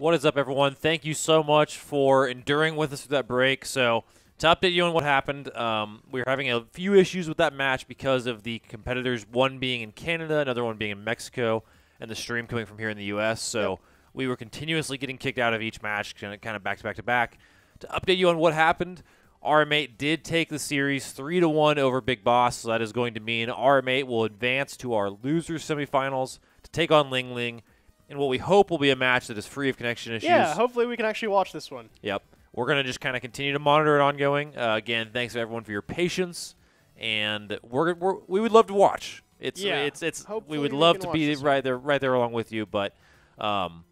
What is up, everyone? Thank you so much for enduring with us through that break. So, to update you on what happened, um, we were having a few issues with that match because of the competitors, one being in Canada, another one being in Mexico, and the stream coming from here in the U.S. So, Yep. we were continuously getting kicked out of each match, kind of, kind of back to back to back. To update you on what happened, RM8 did take the series three to one over Big Boss. So that is going to mean RM8 will advance to our losers semifinals to take on Ling Ling in what we hope will be a match that is free of connection issues. Yeah, hopefully we can actually watch this one. Yep. We're going to just kind of continue to monitor it ongoing. Uh, again, thanks to everyone for your patience, and we're, we're we would love to watch. It's Yeah. it's it's we would we love to be right there right there along with you, but um,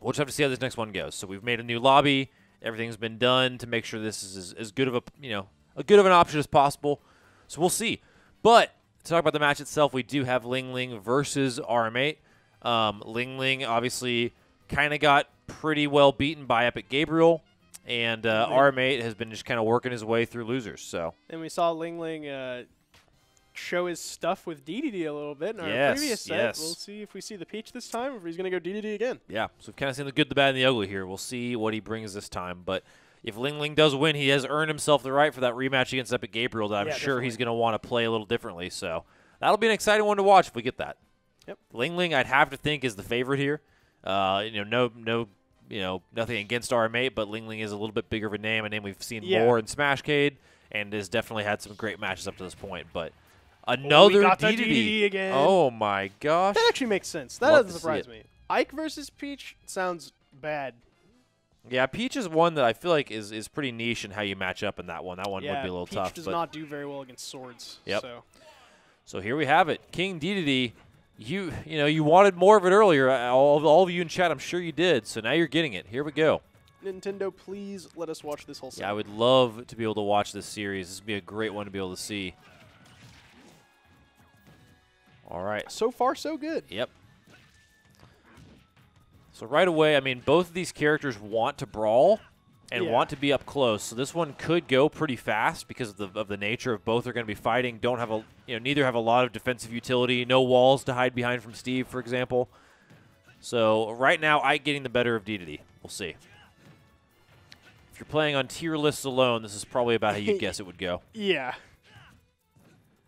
we'll just have to see how this next one goes. So we've made a new lobby. Everything's been done to make sure this is as, as good of a you know a good of an option as possible. So we'll see. But to talk about the match itself, we do have Ling Ling versus RM8. Um, Ling Ling obviously kind of got pretty well beaten by Epic Gabriel, and uh, Ling- RM8 has been just kind of working his way through losers. So And we saw Ling Ling uh, show his stuff with DDD a little bit in our Yes, previous set. yes. We'll see if we see the Peach this time or if he's going to go DDD again. yeah, so we've kind of seen the good, the bad, and the ugly here. We'll see what he brings this time, but. If Ling Ling does win, he has earned himself the right for that rematch against Epic Gabriel that I'm Yeah, sure he's going to want to play a little differently. So that'll be an exciting one to watch if we get that. Yep. Ling Ling, I'd have to think is the favorite here. Uh, you know, no, no, you know, nothing against RM8, but Ling Ling is a little bit bigger of a name, a name we've seen Yeah. more in Smashcade, and has definitely had some great matches up to this point. But another got that DDD DDD again. Oh my gosh! That actually makes sense. That Love doesn't surprise me. Ike versus Peach sounds bad. Yeah, Peach is one that I feel like is, is pretty niche in how you match up in that one. That one yeah, would be a little Peach tough. does but not do very well against swords. Yep. So So here we have it, King DDD. You you know you wanted more of it earlier. All of, all of you in chat, I'm sure you did. So now you're getting it. Here we go. Nintendo, please let us watch this whole set. Yeah, I would love to be able to watch this series. This would be a great one to be able to see. All right. So far, so good. Yep. So right away, I mean, both of these characters want to brawl and Yeah. want to be up close. So this one could go pretty fast because of the of the nature of both are going to be fighting. Don't have a you know neither have a lot of defensive utility. No walls to hide behind from Steve, for example. So right now, I getting the better of DDD. We'll see. If you're playing on tier lists alone, this is probably about how you'd guess it would go. Yeah.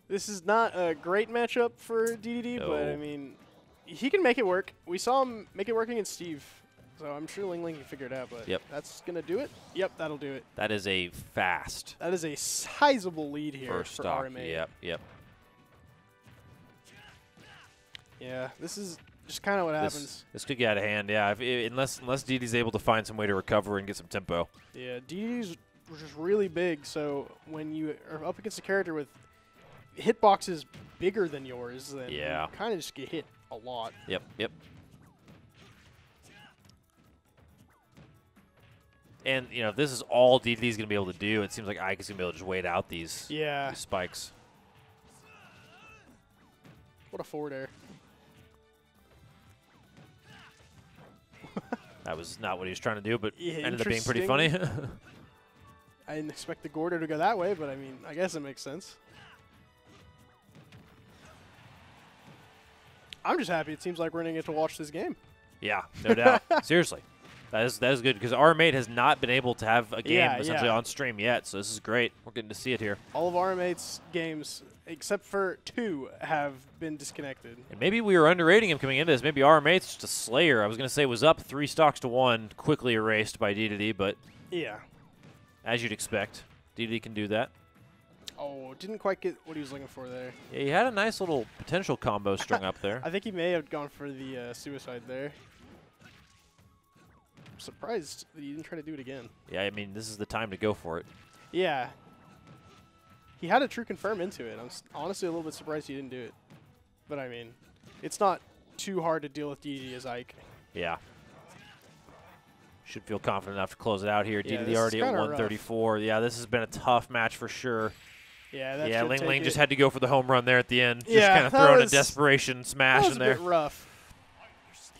This is not a great matchup for DDD, but I mean, he can make it work. We saw him make it work against Steve, so I'm sure Ling Ling can figure it out. But Yep. that's gonna do it. Yep, that'll do it. That is a fast That is a sizable lead here first for stock. RM8. Yep, yep. Yeah, this is just kind of what This, happens. this could get out of hand, yeah. If, unless unless DD's able to find some way to recover and get some tempo. Yeah, DDD's just really big, so when you are up against a character with hitboxes bigger than yours, then Yeah. you kind of just get hit a lot. Yep, yep. And you know, if this is all DD's going to be able to do, it seems like Ike is going to be able to just wait out these, Yeah, these spikes. what a forward air. That was not what he was trying to do, but Yeah, ended up being pretty funny. I didn't expect the Gordo to go that way, but I mean, I guess it makes sense. I'm just happy. It seems like we're gonna get to watch this game. yeah, no doubt. Seriously. That is that is good because RM8 has not been able to have a game Yeah, essentially yeah. on stream yet, so this is great. We're getting to see it here. All of RM8's games, except for two, have been disconnected. And maybe we were underrating him coming into this. Maybe RM8's just a slayer. I was going to say was up three stocks to one, quickly erased by DDD, but Yeah. as you'd expect, DDD can do that. Oh, didn't quite get what he was looking for there. Yeah, he had a nice little potential combo strung up there. I think he may have gone for the uh, suicide there. Surprised that he didn't try to do it again. Yeah, I mean, this is the time to go for it. Yeah. He had a true confirm into it. I'm honestly a little bit surprised he didn't do it. But I mean, it's not too hard to deal with DD as Ike. Yeah. Should feel confident enough to close it out here. Yeah, DDD already at kinda rough. 134. Yeah, this has been a tough match for sure. Yeah, yeah, Ling Ling it. just had to go for the home run there at the end. Just Yeah, kind of throwing was- a desperation smash in there. bit rough.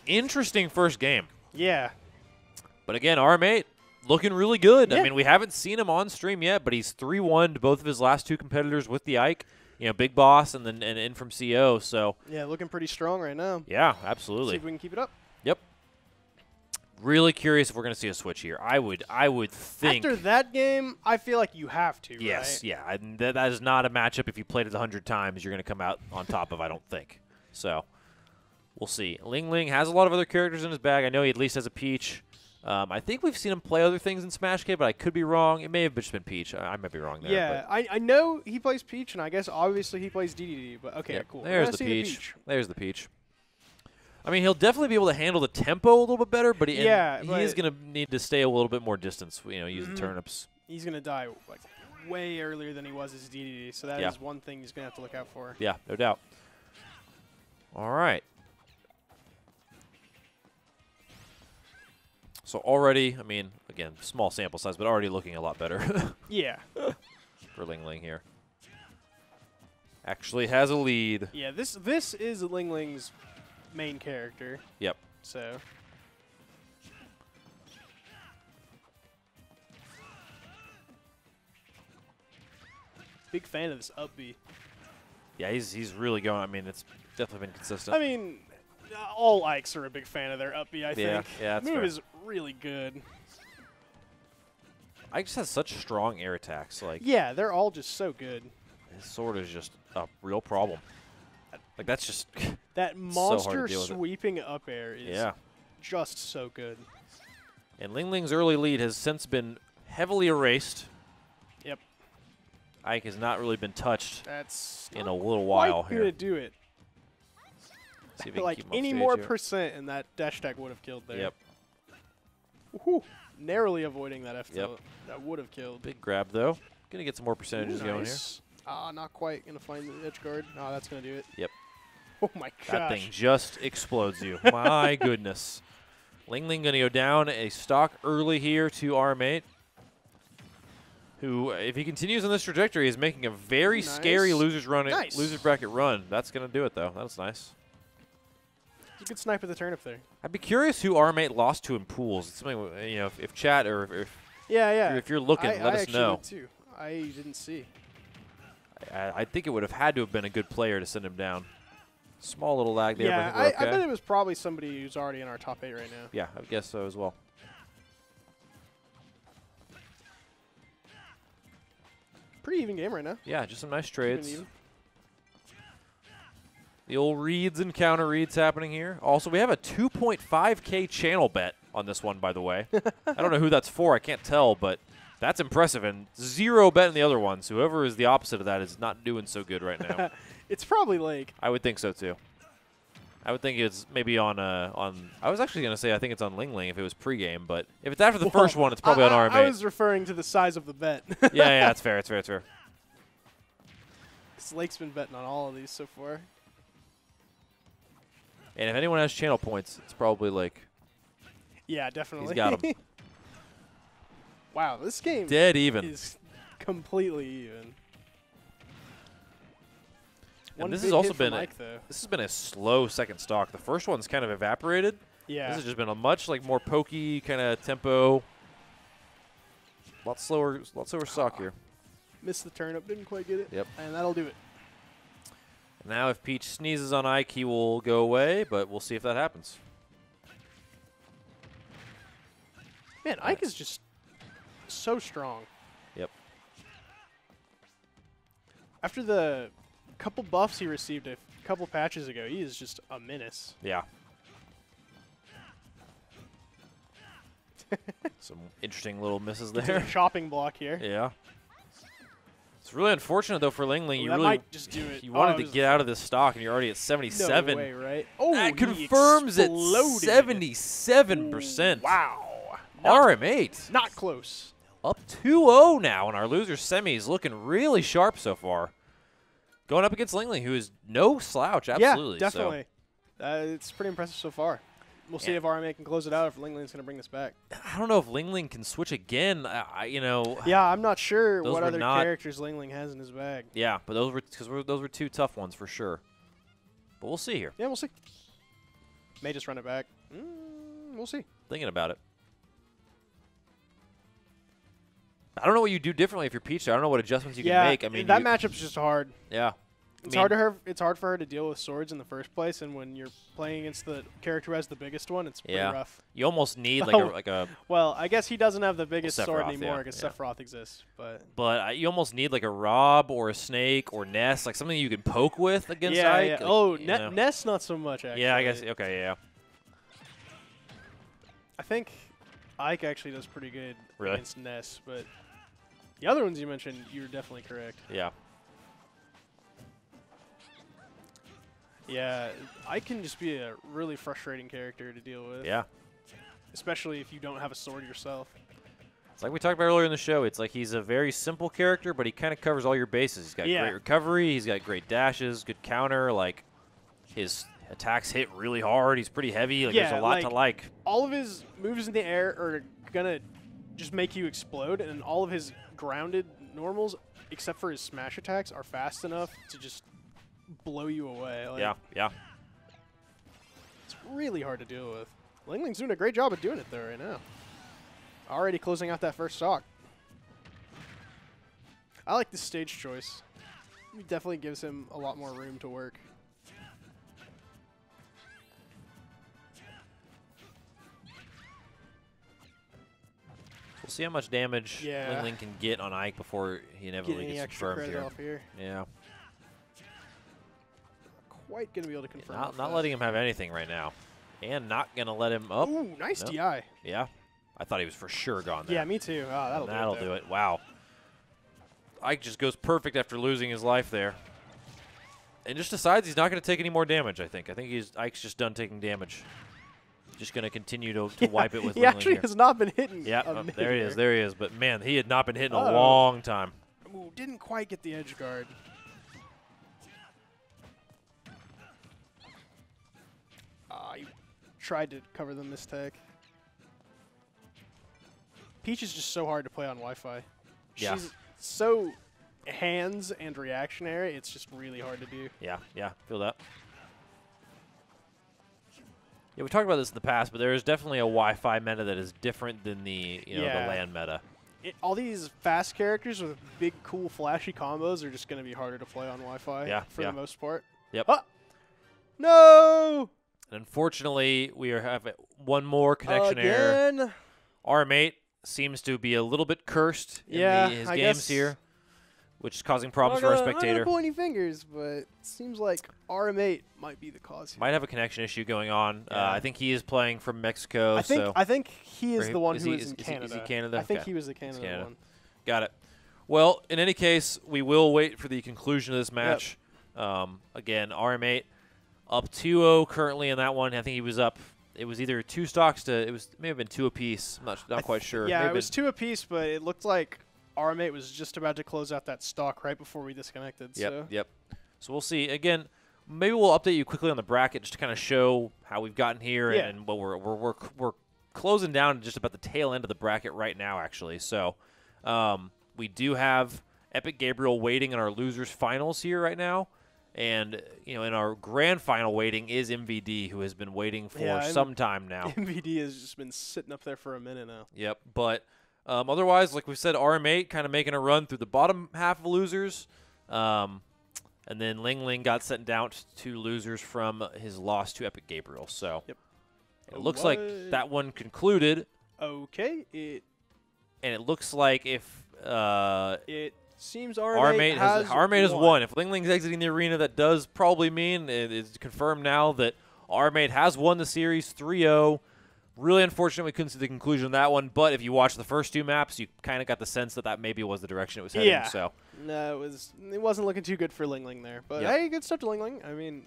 Interesting first game. Yeah. But again, RM8 looking really good. I mean, we haven't seen him on stream yet, but he's 3 1 to both of his last two competitors with the Ike. You know, Big Boss and then and in from CO. So, Yeah, looking pretty strong right now. yeah, absolutely. See if we can keep it up. Yep. Really curious if we're going to see a switch here. I would I would think After that game, I feel like you have to. Yes, right? yeah. And that, that is not a matchup if you played it a hundred times you're going to come out on top of. I don't think. So we'll see. Ling Ling has a lot of other characters in his bag. I know he at least has a Peach. Um, I think we've seen him play other things in Smashcade, but I could be wrong. It may have just been Peach. I, I might be wrong there. Yeah, I, I know he plays Peach, and I guess obviously he plays DDD. But but- okay, Yep, cool. There's We're the peach. There's the Peach. I mean, he'll definitely be able to handle the tempo a little bit better, but he, Yeah, he is going to need to stay a little bit more distance. You know, use Mhm. turnips. He's gonna die like way earlier than he was as DDD. So that is Yeah. one thing he's gonna have to look out for. Yeah, no doubt. All right. So already, I mean, again, small sample size, but already looking a lot better Yeah, for Ling Ling here. Actually has a lead. yeah. This this is Ling Ling's main character. Yep. So big fan of this up B. Yeah, he's he's really going. I mean, it's definitely been consistent. I mean, all Ikes are a big fan of their up I Yeah, think. yeah, that's Move fair. is really good. I just has such strong air attacks. Like Yeah, they're all just so good. his sword is just a real problem. Like that's just That monster it. sweeping up air is yeah. just so good. And Ling Ling's early lead has since been heavily erased. Yep. Ike has not really been touched That's in a little while gonna do it. See if like any more here. percent, and that dash attack would have killed there. Yep. Woohoo. Narrowly avoiding that F Yep. That would have killed. Big grab though. Gonna get some more percentages Ooh, going here. nice. Ah, not quite gonna find the edge guard. No, that's gonna do it. Yep. Oh my god. That thing just explodes you. My goodness. Ling Ling gonna go down a stock early here to RM8. Who, if he continues on this trajectory, is making a very Nice. scary losers run, Nice. losers bracket run. That's gonna do it though. That's nice. You could snipe at the turnip there. I'd be curious who RM8 lost to in pools. It's something you know, if, if chat or if, if, Yeah, yeah. if you're looking, I, let I us actually know. Too. I didn't see. I, I think it would have had to have been a good player to send him down. Small little lag there, yeah, but I, okay. I bet it was probably somebody who's already in our top eight right now. Yeah, I guess so as well. Pretty even game right now. Yeah, just some nice Even trades. The old reads and counter reads happening here. Also, we have a 2.5k channel bet on this one, by the way. I don't know who that's for. I can't tell, but that's impressive. And zero bet in the other ones. Whoever is the opposite of that is not doing so good right now. It's probably Lake. I would think so too. I would think it's maybe on uh, on. I was actually gonna say I think it's on Ling Ling if it was pregame, but if it's after the first one, it's probably I, on I- RM8. I was referring to the size of the bet. yeah, yeah, it's fair. It's fair. It's fair. Lake's been betting on all of these so far. And if anyone has channel points, it's probably like Yeah, definitely. he's got them wow, this game dead even. is completely even. One this has also been a- Mike, though. This has been a slow second stock. The first one's kind of evaporated. Yeah. This has just been a much like more pokey kind of tempo. lot slower, lot slower stock here. Missed the turnip, didn't quite get it. Yep. And that'll do it. Now, if Peach sneezes on Ike, he will go away, but we'll see if that happens. Man, Ike Nice. is just so strong. Yep. After the couple buffs he received a couple patches ago, he is just a menace. Yeah. Some interesting little misses there. chopping block here. yeah. It's really unfortunate though for Ling Ling. You really might just do it. you Oh, wanted it to get out of this stock, and you're already at 77. No 77. way, right? Oh, that confirms it. exploded. 77 percent. Wow. Not, RM8 not close. up 2-0 now, and our loser semis looking really sharp so far. Going up against Ling Ling, who is no slouch. Absolutely. Yeah, So- definitely. Uh, it's pretty impressive so far. We'll see if RM8 can close it out. If Ling Ling's going to bring this back. I don't know if Ling Ling can switch again. I, I- you know. Yeah, I'm not sure what other characters Lingling has in his bag. Yeah, but those were because those were two tough ones for sure. But we'll see here. Yeah, we'll see. May just run it back. Mm, we'll see. Thinking about it. I don't know what you do differently if you're Peach. I don't know what adjustments you yeah, can make. I mean, that matchup's just hard. Yeah, It's mean- hard to her. It's hard for her to deal with swords in the first place, and when you're playing against the character who has the biggest one, it's pretty Yeah. rough. You almost need like a like a Well, I guess he doesn't have the biggest sword Sephiroth, yeah, anymore because yeah. Sephiroth exists, but but I- you almost need like a Rob or a Snake or Ness, like something you can poke with against yeah, Ike. yeah. like, oh, ne- know. Ness not so much actually. yeah, I guess okay, yeah. I think Ike actually does pretty good Really? against Ness, but the other ones you mentioned, you're definitely correct. Yeah. Yeah, Ike can just be a really frustrating character to deal with. Yeah. Especially if you don't have a sword yourself. It's like we talked about earlier in the show. It's like he's a very simple character, but he kind of covers all your bases. He's got Yeah. great recovery. He's got great dashes, good counter. Like his attacks hit really hard. He's pretty heavy. Like there's a lot to like- like. all of his moves in the air are gonna just make you explode, and all of his grounded normals, except for his smash attacks, are fast enough to just blow you away. Like, yeah, yeah. it's really hard to deal with. Ling Ling's doing a great job of doing it though right now. Already closing out that first stock. I like this stage choice. It definitely gives him a lot more room to work. We'll see how much damage Yeah. Ling Ling can get on Ike before he inevitably gets confirmed here. here. Yeah. Quite gonna be able to confirm. Not, not letting him have anything right now. And not going to let him up. Ooh, nice No. DI. Yeah. I thought he was for sure gone there. Yeah, me too. Ah, that'll, do That'll it. do it. Wow. Ike just goes perfect after losing his life there. And just decides he's not going to take any more damage, I think. I think he's Ike's just done taking damage. Just going to continue to, to Yeah, wipe it with He Ling actually has not been hitting. Yeah, oh, there he is. There he is. But man, he had not been hitting a Uh-oh. long time. Ooh, didn't quite get the edge guard. Tried to cover the mistake. Peach is just so hard to play on Wi-Fi. Yeah. She's so hands and reactionary. It's just really hard to do. Yeah, yeah, feel that. Yeah, we talked about this in the past, but there is definitely a Wi-Fi meta that is different than the you know Yeah. the LAN meta. It, all these fast characters with big, cool, flashy combos are just going to be harder to play on Wi-Fi. Yeah, for yeah. the most part. Yep. Ah! No. And unfortunately, we are have one more connection error. Again. RM8 seems to be a little bit cursed in Yeah, the, his I games guess- here, which is causing problems for our gonna- I'm not spectator. gonna pull any fingers, but it seems like RM8 might be the cause. Here. Might have a connection issue going on. Uh, I think he is playing from Mexico, I think so I think he Or is he- the one is who he- is is- in is he- is he Canada. Canada? I think Okay. he was the Canada, Canada. one. got it. Well, in any case, we will wait for the conclusion of this match. Um, again, RM8 up 2-0 currently in that one. I think he was up. It was either two stocks to. It was it may have been two apiece. I'm not not quite sure. Yeah, it was two apiece, but it looked like RM8 was just about to close out that stock right before we disconnected. Yep, So yep. So we'll see. Again, maybe we'll update you quickly on the bracket just to kind of show how we've gotten here Yeah. and what we're we're, we're we're closing down just about the tail end of the bracket right now, actually. So um, we do have Epic Gabriel waiting in our losers finals here right now. And you know, in our grand final waiting is MVD, who has been waiting for Yeah, some time now. MVD has just been sitting up there for a minute now. Yep. But um, otherwise, like we said, RM8 kind of making a run through the bottom half of losers. Um, and then Ling Ling got sent down to losers from his loss to Epic Gabriel. So Yep. it looks like that one concluded. Okay, it And it looks like if uh, it seems RM8, RM8 has, has RM8 has won. If Ling Ling's exiting the arena, that does probably mean it is confirmed now that RM8 has won the series 3-0. Really unfortunate we couldn't see the conclusion of that one, but if you watch the first two maps, you kind of got the sense that that maybe was the direction it was heading. Yeah. So No, it was it wasn't looking too good for Ling Ling there. But Yep. hey, good stuff to Ling Ling. I mean,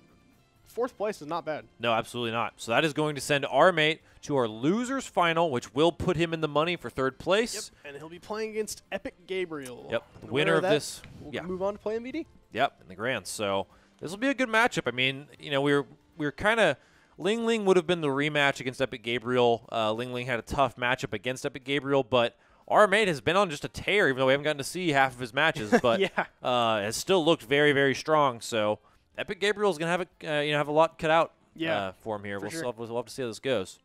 fourth place is not bad. no, absolutely not. So that is going to send RM8 to our losers final, which will put him in the money for third place. Yep, And he'll be playing against Epic Gabriel. Yep, the And winner of that, this. We'll Yeah. move on to play MVD. Yep, in the grand. So this will be a good matchup. I mean, you know, we were we were kind of Ling Ling would have been the rematch against Epic Gabriel. Uh, Ling Ling had a tough matchup against Epic Gabriel, but RM8 has been on just a tear, even though we haven't gotten to see half of his matches. But Yeah. uh, has still looked very very strong. So Epic Gabriel is gonna have a uh, you know have a lot cut out Yeah, uh, for him here. for We'll, sure. still we'll have to see how this goes.